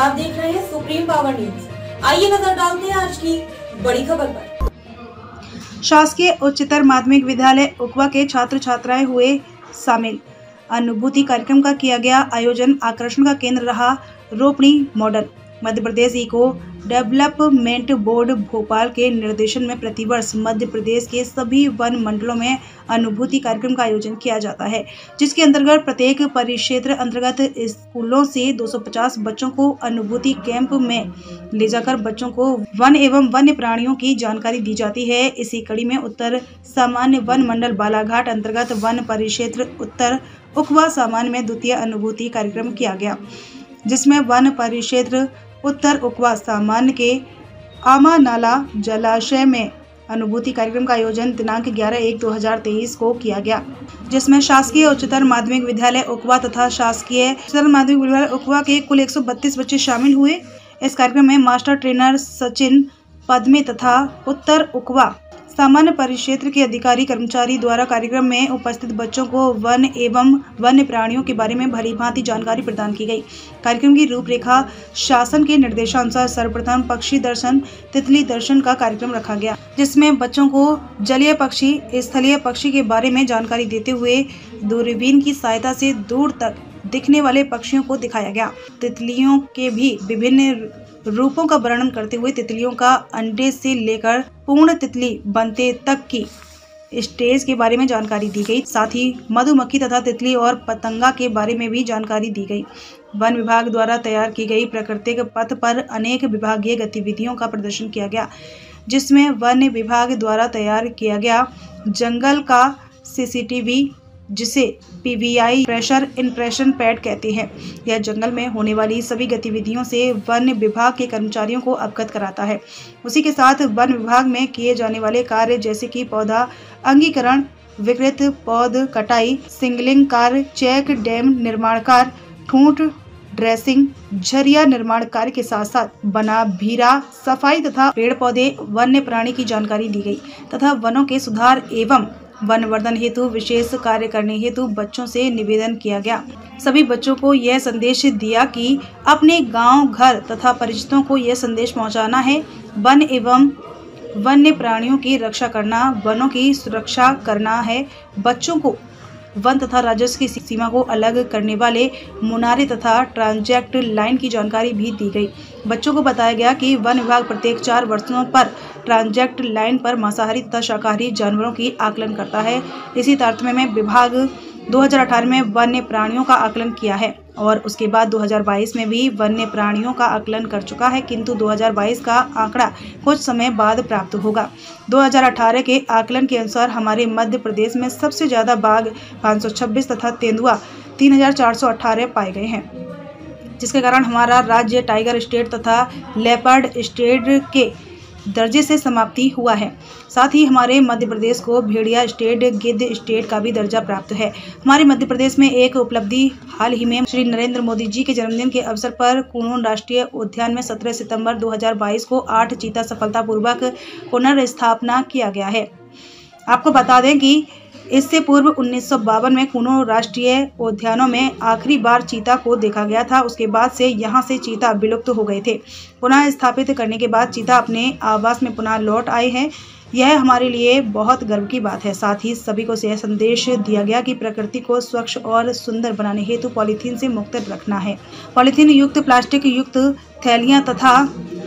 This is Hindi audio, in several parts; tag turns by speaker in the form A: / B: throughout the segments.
A: आप देख रहे हैं सुप्रीम पावर न्यूज़। आइए नज़र डालते हैं आज की बड़ी खबर पर।
B: शासकीय उच्चतर माध्यमिक विद्यालय उकवा के छात्र छात्राएँ हुए शामिल। अनुभूति कार्यक्रम का किया गया आयोजन, आकर्षण का केंद्र रहा रोपणी model. Madhya Pradesh eco development board Bhopal के निर्देशन में प्रतिवर्ष मध्य प्रदेश के सभी वन मंडलों में अनुभूति कार्यक्रम का आयोजन किया जाता है, जिसके अंतर्गत प्रत्येक परिक्षेत्र अंतर्गत स्कूलों से 250 बच्चों को अनुभूति कैंप में ले जाकर बच्चों को वन एवं वन्य प्राणियों की जानकारी दी जाती है। इसी कड़ी में उत्तर सामान्य वन मंडल बालाघाट अंतर्गत वन परिक्षेत्र उत्तर उखवा सामान्य में द्वितीय अनुभूति कार्यक्रम किया गया, जिसमें वन परिक्षेत्र उत्तर उकवा सामान के आमा नाला जलाशय में अनुभूति कार्यक्रम का आयोजन दिनांक 11 एक 2023 को किया गया, जिसमें शासकीय उच्चतर माध्यमिक विद्यालय उकवा तथा शासकीय उच्चतर माध्यमिक विद्यालय उकवा के कुल 132 बच्चे शामिल हुए। इस कार्यक्रम में मास्टर ट्रेनर सचिन पद्मे तथा उत्तर उकवा सामान्य परिक्षेत्र के अधिकारी, कर्मचारी द्वारा कार्यक्रम में उपस्थित बच्चों को वन एवं वन्य प्राणियों के बारे में भली भांति जानकारी प्रदान की गई। कार्यक्रम की रूपरेखा शासन के निर्देशानुसार सर्वप्रथम पक्षी दर्शन, तितली दर्शन का कार्यक्रम रखा गया, जिसमें बच्चों को जलीय पक्षी, स्थलीय पक्षी के बारे में जानकारी देते हुए दूरबीन की सहायता से दूर तक दिखने वाले पक्षियों को दिखाया गया। तितलियों के भी विभिन्न रूपों का वर्णन करते हुए तितलियों का अंडे से लेकर पूर्ण तितली बनते तक की स्टेज के बारे में जानकारी दी गई। साथ ही मधुमक्खी तथा तितली और पतंगा के बारे में भी जानकारी दी गई। वन विभाग द्वारा तैयार की गई प्राकृतिक पथ पर अनेक विभागीय गतिविधियों का प्रदर्शन किया गया, जिसमें वन विभाग द्वारा तैयार किया गया जंगल का सीसीटीवी जिसे पीवीआई प्रेशर इंप्रेशन पैड कहते हैं। यह जंगल में होने वाली सभी गतिविधियों से वन विभाग के कर्मचारियों को अवगत कराता है। उसी के साथ वन विभाग में किए जाने वाले कार्य जैसे कि पौधा अंगीकरण, विकृत पौध कटाई, सिंगलिंग कार्य, चेक डैम निर्माण कार्य, ठूंठ ड्रेसिंग, झरिया निर्माण कार्य के साथ साथ बना भीरा, सफ़ाई तथा पेड़ पौधे वन्य प्राणी की जानकारी दी गई तथा वनों के सुधार एवं वनवर्धन हेतु, विशेष कार्य करने हेतु बच्चों से निवेदन किया गया। सभी बच्चों को यह संदेश दिया कि अपने गाँव, घर तथा परिचितों को यह संदेश पहुंचाना है। वन एवं वन्य प्राणियों की रक्षा करना, वनों की सुरक्षा करना है। बच्चों को वन तथा राजस्व की सीमा को अलग करने वाले मुनारे तथा ट्रांजेक्ट लाइन की जानकारी भी दी गई। बच्चों को बताया गया कि वन विभाग प्रत्येक चार वर्षों पर ट्रांजेक्ट लाइन पर मांसाहारी तथा शाकाहारी जानवरों की आकलन करता है। इसी तारतम्य में विभाग 2018 में वन्य प्राणियों का आकलन किया है। और उसके बाद 2022 में भी वन्य प्राणियों का आकलन कर चुका है, किंतु 2022 का आंकड़ा कुछ समय बाद प्राप्त होगा। 2018 के आकलन के अनुसार हमारे मध्य प्रदेश में सबसे ज़्यादा बाघ 526 तथा तेंदुआ 3418 पाए गए हैं, जिसके कारण हमारा राज्य टाइगर स्टेट तथा लेपर्ड स्टेट के दर्जे से समाप्ति हुआ है। साथ ही हमारे मध्य प्रदेश को भेड़िया स्टेट, गिद्ध स्टेट का भी दर्जा प्राप्त है। हमारे मध्य प्रदेश में एक उपलब्धि हाल ही में श्री नरेंद्र मोदी जी के जन्मदिन के अवसर पर कुनून राष्ट्रीय उद्यान में 17 सितंबर 2022 को आठ चीता सफलतापूर्वक पुनर्स्थापना किया गया है। आपको बता दें कि इससे पूर्व उन्नीस सौ बावन में कुनो राष्ट्रीय उद्यानों में आखिरी बार चीता को देखा गया था। उसके बाद से यहाँ से चीता विलुप्त हो गए थे। पुनः स्थापित करने के बाद चीता अपने आवास में पुनः लौट आए हैं। यह हमारे लिए बहुत गर्व की बात है। साथ ही सभी को यह संदेश दिया गया कि प्रकृति को स्वच्छ और सुंदर बनाने हेतु पॉलीथीन से मुक्त रखना है। पॉलीथीन युक्त, प्लास्टिक युक्त थैलियाँ तथा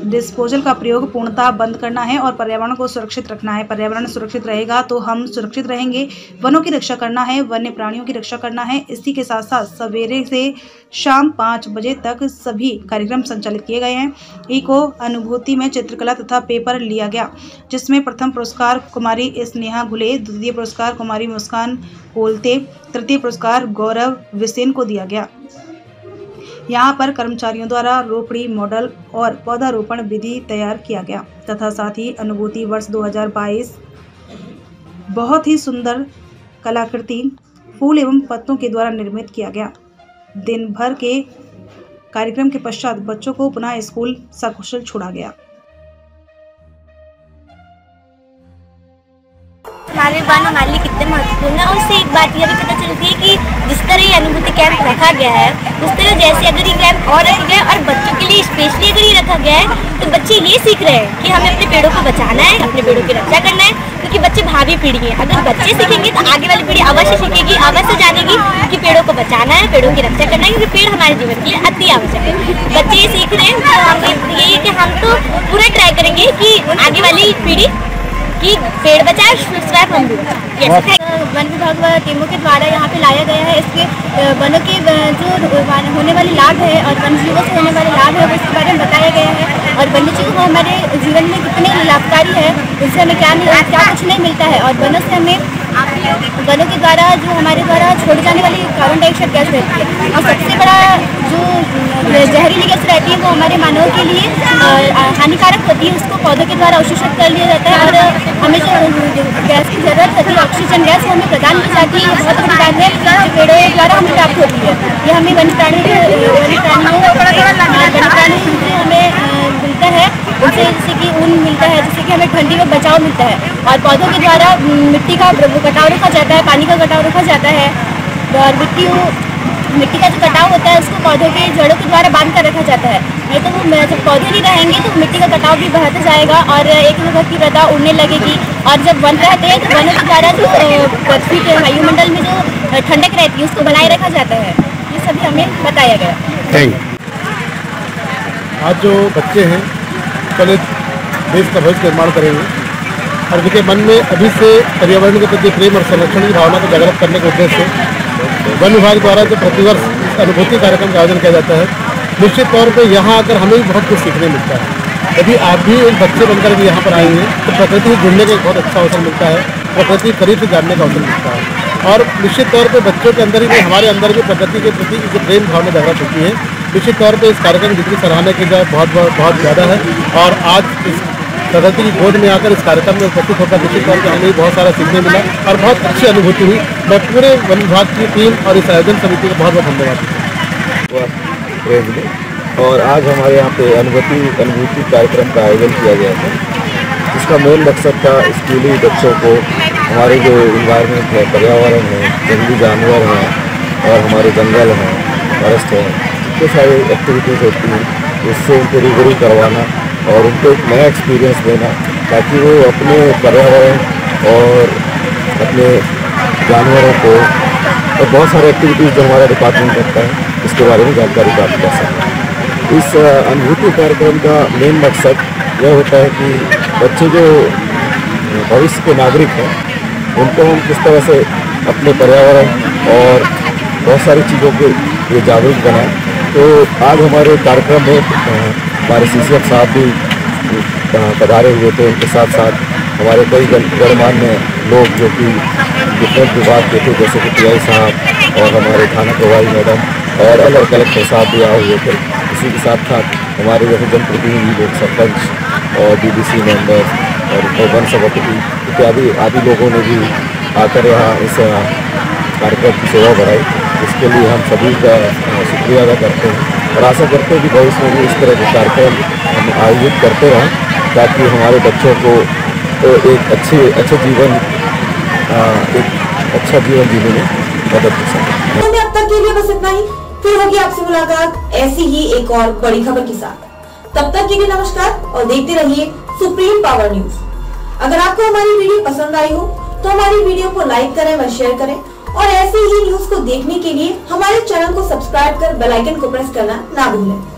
B: डिस्पोजल का प्रयोग पूर्णतः बंद करना है और पर्यावरण को सुरक्षित रखना है। पर्यावरण सुरक्षित रहेगा तो हम सुरक्षित रहेंगे। वनों की रक्षा करना है वन्य प्राणियों की रक्षा करना है। इसी के साथ साथ सवेरे से शाम पाँच बजे तक सभी कार्यक्रम संचालित किए गए हैं। इको अनुभूति में चित्रकला तथा पेपर लिया गया, जिसमें प्रथम पुरस्कार कुमारी स्नेहा घुले, द्वितीय पुरस्कार कुमारी मुस्कान कोलते तृतीय पुरस्कार गौरव विसेन को दिया गया। यहाँ पर कर्मचारियों द्वारा रोपड़ी, मॉडल और पौधारोपण विधि तैयार किया गया, तथा साथ ही अनुभूति वर्ष 2022 बहुत ही सुंदर कलाकृति, फूल एवं पत्तों के द्वारा निर्मित किया गया। दिन भर के कार्यक्रम के पश्चात बच्चों को पुनः स्कूल सकुशल छोड़ा गया।
C: हमारे बाल हमारे कितने महत्वपूर्ण है। और उससे एक बात यह भी पता चलती है कि जिस तरह ये अनुभूति कैंप रखा गया है, उस तरह जैसे अगर ये कैंप और रखा गया और बच्चों के लिए स्पेशली अगर ये रखा गया है तो बच्चे ये सीख रहे हैं कि हमें अपने पेड़ों को बचाना है, अपने पेड़ों की रक्षा करना है, क्योंकि बच्चे भावी पीढ़ी है। अगर बच्चे सीखेंगे तो आगे वाली पीढ़ी अवश्य सीखेगी, अवश्य जानेगी कि पेड़ों को बचाना है, पेड़ों की रक्षा करना है, क्योंकि पेड़ हमारे जीवन के लिए अति आवश्यक है। बच्चे ये सीख रहे हैं तो हम ये है कि हम तो पूरा ट्राई करेंगे कि आगे वाली पीढ़ी कि पेड़ बचाए Yes. टीमों के द्वारा यहाँ पे लाया गया है। इसके वनों के जो होने वाले लाभ है और वन जीवों से होने वाले लाभ है, उसके बारे में बताया गया है। और वन्य जीव हमारे जीवन में कितने लाभकारी है उससे हमें क्या क्या कुछ नहीं मिलता है। और वनों से हमें वनों के द्वारा जो हमारे द्वारा छोड़ी जाने वाली कार्बन डाइऑक्साइड गैस रहती है। और सबसे बड़ा जो जहरीली गैस रहती है, वो हमारे मानव के लिए हानिकारक होती है। उसको पौधों के द्वारा अवशोषित कर लिया जाता है और हमें जो गैस की ज़रूरत होती है ऑक्सीजन गैस हमें प्रदान की जाती है बहुत बड़ी बात है पेड़ों के द्वारा हमें प्राप्त होती है। ये हमें वन प्राणी वन प्राणियों वन्य प्राणी से हमें मिलता है। उनसे जैसे कि ऊन मिलता है जैसे कि हमें ठंडी में बचाव मिलता है। और पौधों के द्वारा मिट्टी का कटाव रखा जाता है पानी का कटाव रखा जाता है। और मिट्टी मिट्टी का जो कटाव होता है उसको पौधों के जड़ों के द्वारा बाँध कर रखा जाता है। नहीं तो वो जब पौधे नहीं रहेंगे तो मिट्टी का कटाव भी बढ़ता जाएगा और एक जगह की रदा उड़ने लगेगी। और जब वन रहते हैं तो वनों के द्वारा जो पृथ्वी के वायुमंडल में जो ठंडक रहती है उसको बनाए रखा जाता है। ये सभी हमें बताया गया। थैंक
D: आज जो बच्चे हैं कल देश का भविष्य निर्माण करेंगे। और उनके मन में अभी से पर्यावरण के प्रति प्रेम और संरक्षण की भावना को जागृत करने के उद्देश्य से वन विभाग द्वारा जो प्रतिवर्ष इस अनुभूति कार्यक्रम का आयोजन किया जाता है, निश्चित तौर पर यहाँ आकर हमें भी बहुत कुछ सीखने मिलता है। यदि आप भी एक बच्चे बनकर भी यहाँ पर आएँगे तो प्रकृति से जुड़ने का एक बहुत अच्छा अवसर मिलता है, प्रकृति करीब से जानने का अवसर मिलता है। और निश्चित तौर पर बच्चों के अंदर ही हमारे अंदर भी प्रकृति के प्रति जो प्रेम भावना जागृत होती है, निश्चित तौर पर इस कार्यक्रम जितनी सराहना की जाए बहुत बहुत ज़्यादा है। और आज इस प्रगति की गोद में आकर इस कार्यक्रम में उपस्थित होकर निश्चित तौर पर हमें बहुत सारा सीखने मिला और बहुत अच्छी अनुभूति हुई। मैं पूरे वन विभाग की टीम और इस आयोजन समिति का बहुत बहुत
E: धन्यवाद। और आज हमारे यहाँ पे अनुभूति अनुभूति कार्यक्रम का आयोजन किया गया था। इसका मेन मकसद था स्कूली बच्चों को हमारे जो इन्वायरमेंट है, पर्यावरण है, जंगली जानवर हैं और हमारे जंगल हैं फॉरेस्ट हैं, जितने सारी एक्टिविटीज़ होती हैं, उससे उनको रूबरू करवाना और उनको एक नया एक्सपीरियंस देना, ताकि वो अपने पर्यावरण और अपने जानवरों को और बहुत सारे एक्टिविटीज़ जो हमारा डिपार्टमेंट करता है, इसके बारे में जानकारी प्राप्त कर सकें। इस अनुभूति कार्यक्रम का मेन मकसद यह होता है कि बच्चे जो भविष्य के नागरिक हैं, उनको हम किस तरह से अपने पर्यावरण और बहुत सारी चीज़ों के लिए जागरूक बनाएँ। तो आज हमारे कार्यक्रम में हमारे सी सी एफ़ साहब भी पधारे हुए थे। उनके साथ साथ हमारे कई गणमान्य लोग जो कि डिफरेंट विभाग के थे, जैसे कि पी साहब और हमारे थाना प्रभारी मैडम और अलग कलेक्टर साहब भी आए हुए थे। इसी के साथ साथ हमारे जैसे जनप्रतिनिधि लोग, सरपंच और सी मेंबर और वन सभापति इत्यादि आदि लोगों ने भी आकर यहाँ इस कार्यक्रम की सेवा बढ़ाई। इसके लिए हम सभी का शुक्रिया अदा करते हैं। और आशा करते हैं कि भविष्य में भी इस तरह के कार्यक्रम हम आयोजित करते रहें, ताकि हमारे बच्चों को एक अच्छे अच्छे जीवन एक अच्छा जीवन जीने में मदद कर सके।
A: ही। फिर होगी आपसे मुलाकात, ऐसी ही एक और बड़ी खबर के साथ। तब तक के लिए नमस्कार, और देखते रहिए सुप्रीम पावर न्यूज़। अगर आपको हमारी वीडियो पसंद आई हो तो हमारी वीडियो को लाइक करें व शेयर करें और ऐसे ही न्यूज़ को देखने के लिए हमारे चैनल को सब्सक्राइब कर बेल आइकन को प्रेस करना ना भूलें।